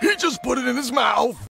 He just put it in his mouth.